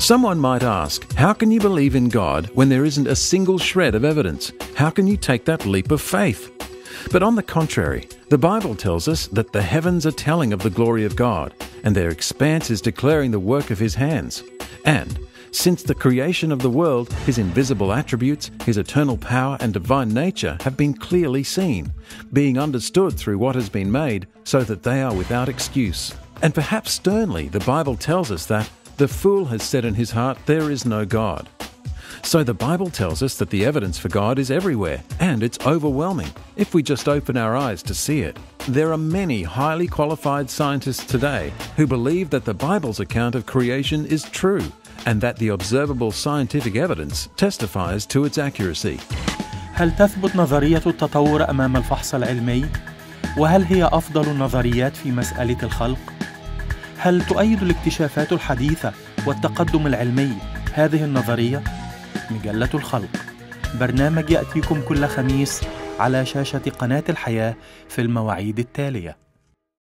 Someone might ask, how can you believe in God when there isn't a single shred of evidence? How can you take that leap of faith? But on the contrary, the Bible tells us that the heavens are telling of the glory of God, and their expanse is declaring the work of His hands. And, since the creation of the world, His invisible attributes, His eternal power, and divine nature have been clearly seen, being understood through what has been made, so that they are without excuse. And perhaps sternly, the Bible tells us that the fool has said in his heart, There is no God. So the Bible tells us that the evidence for God is everywhere, and it's overwhelming if we just open our eyes to see it. There are many highly qualified scientists today who believe that the Bible's account of creation is true, and that the observable scientific evidence testifies to its accuracy. هل تثبت نظرية التطور أمام الفحص العلمي؟ وهل هي أفضل النظريات في مسألة الخلق؟ هل تؤيد الاكتشافات الحديثة والتقدم العلمي هذه النظرية؟ مجلة الخلق برنامج يأتيكم كل خميس على شاشة قناة الحياة في المواعيد التالية